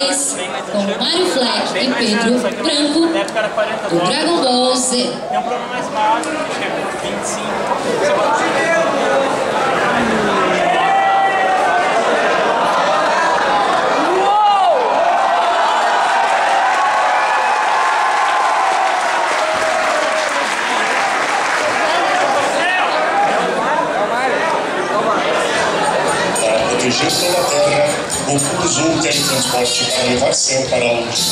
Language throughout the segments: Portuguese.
com Mario Fleck e Pedro Branco do Dragon Ball Z. Tem um problema mais básico, acho que é 25. Para proteger toda a Terra, O teletransporte para levar Cell para longe.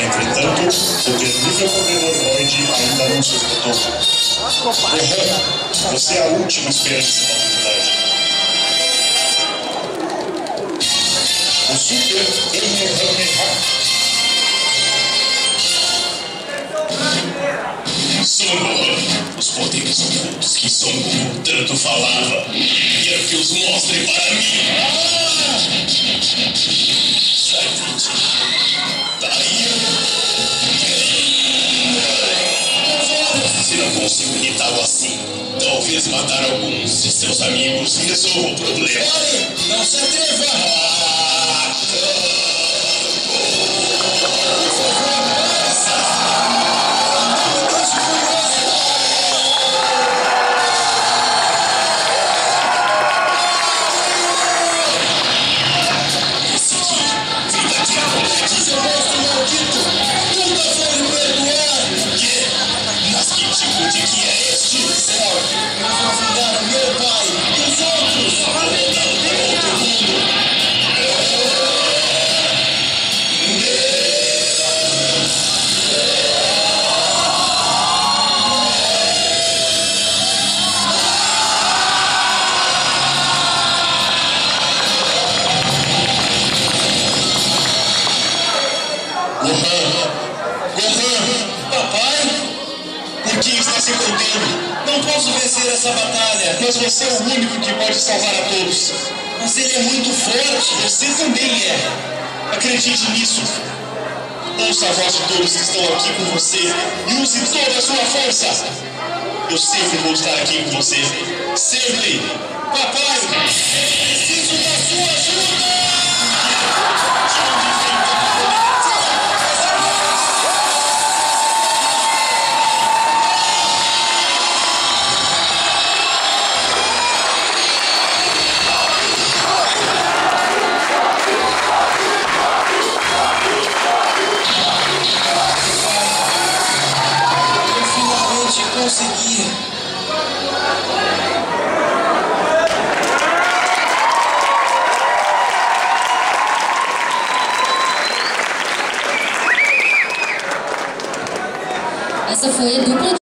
Entretanto, o terrível poder Android ainda não se esgotou. Gohan, você é a última esperança da humanidade. O Super Kamehameha Gohan, os poderes ocultos que Son Goku tanto falava. Quero que os mostrem para mim. Não consigo irritá-lo assim, talvez matar alguns de seus amigos resolva o problema. Não se atreva! Gohan, papai? Por que está se contendo? Não posso vencer essa batalha, mas você é o único que pode salvar a todos. Mas ele é muito forte, você também é. Acredite nisso. Ouça a voz de todos que estão aqui com você e use toda a sua força. Eu sempre vou estar aqui com você. Sempre. Papai, finalmente consegui. Essa foi a dupla